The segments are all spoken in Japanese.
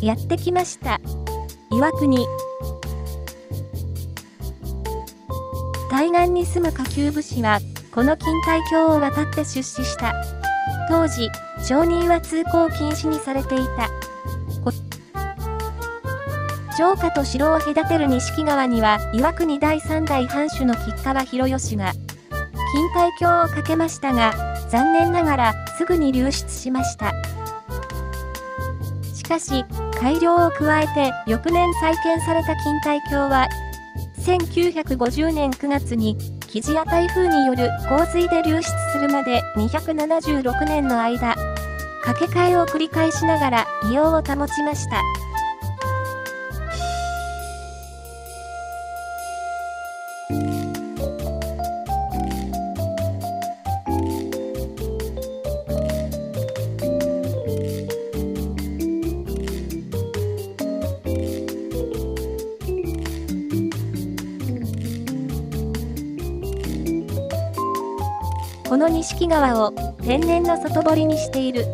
やってきました。岩国。対岸に住む下級武士は、この錦帯橋を渡って出資した。当時、町人は通行禁止にされていた。城下と城を隔てる錦川には、岩国第三代藩主の吉川広義が、錦帯橋を架けましたが、残念ながらすぐに流出しました。しかし、改良を加えて翌年再建された錦帯橋は、1950年9月に、生地や台風による洪水で流出するまで276年の間、掛け替えを繰り返しながら利用を保ちました。この錦川を天然の外堀にしている。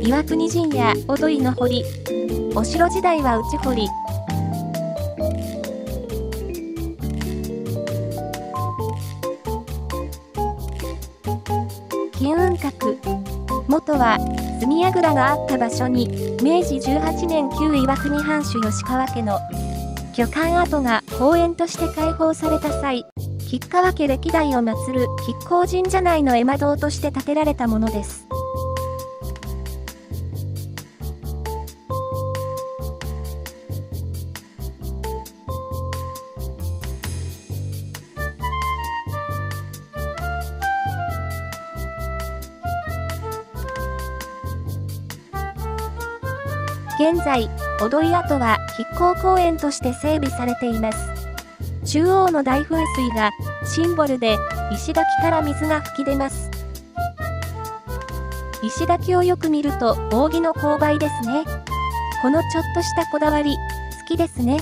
岩国神や踊りの堀、お城時代は内堀、とは、住櫓があった場所に、明治18年旧岩国藩主吉川家の巨漢跡が公園として開放された際、吉川家歴代を祀る吉光神社内の絵馬堂として建てられたものです。現在、踊り跡は筆行公園として整備されています。中央の大噴水がシンボルで石垣から水が噴き出ます。石垣をよく見ると扇の勾配ですね。このちょっとしたこだわり、好きですね。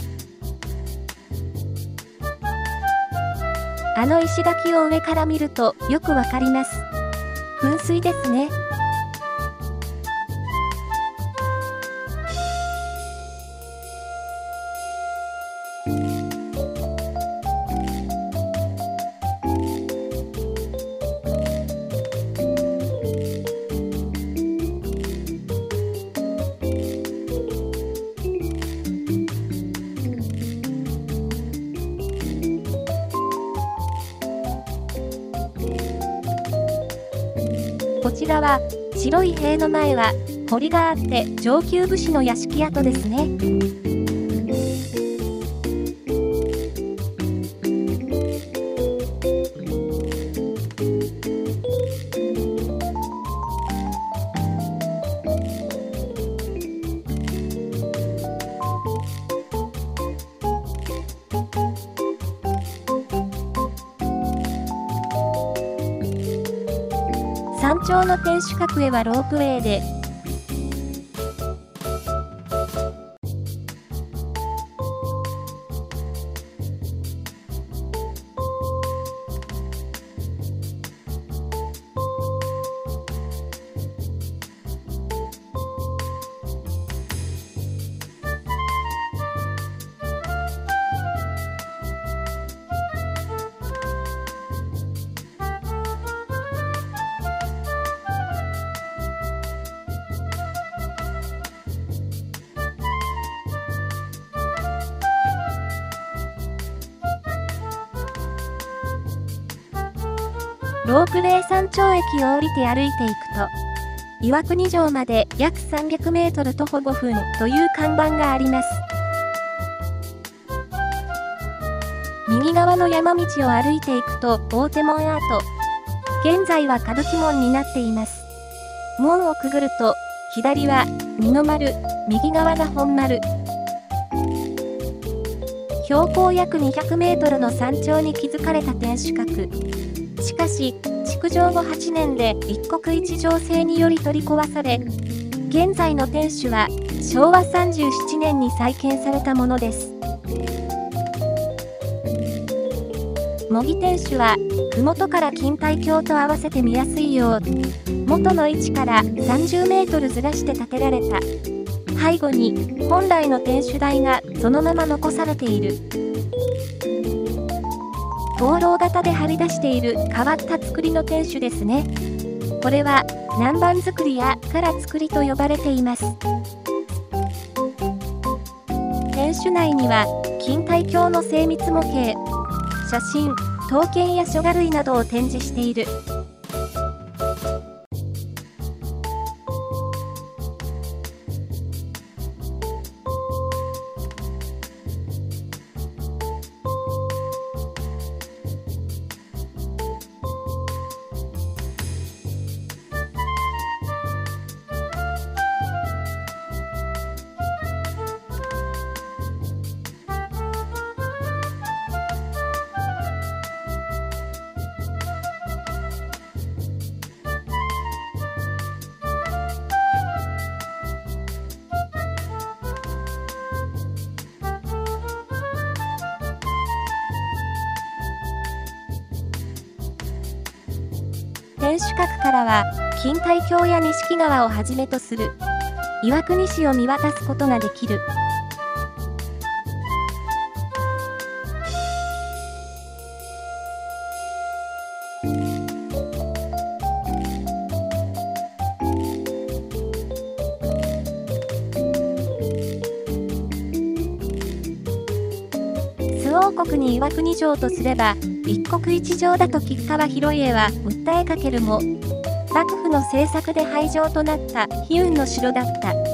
あの石垣を上から見るとよくわかります。噴水ですね。こちらは、白い塀の前は、堀があって上級武士の屋敷跡ですね。頂の天守閣へはロープウェイで、ロープウェイ山頂駅を降りて歩いていくと、岩国城まで約300メートル徒歩5分という看板があります。右側の山道を歩いていくと大手門アート。現在は歌舞伎門になっています。門をくぐると、左は二の丸、右側が本丸。標高約200メートルの山頂に築かれた天守閣。しかし、築城後8年で一国一城制により取り壊され、現在の天守は昭和37年に再建されたものです。模擬天守は、麓から錦帯橋と合わせて見やすいよう、元の位置から30メートルずらして建てられた。背後に本来の天守台がそのまま残されている。灯籠型で張り出している変わった作りの天守ですね。これは南蛮作りやから作りと呼ばれています。天守内には錦帯橋の精密模型、写真、刀剣や書画類などを展示している。天守閣からは、錦帯橋や錦川をはじめとする、岩国市を見渡すことができる。周王国に岩国城とすれば、一国一城だと吉川広家は訴えかけるも、幕府の政策で廃城となった悲運の城だった。